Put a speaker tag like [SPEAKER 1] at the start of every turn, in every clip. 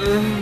[SPEAKER 1] F.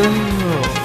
[SPEAKER 1] Oh.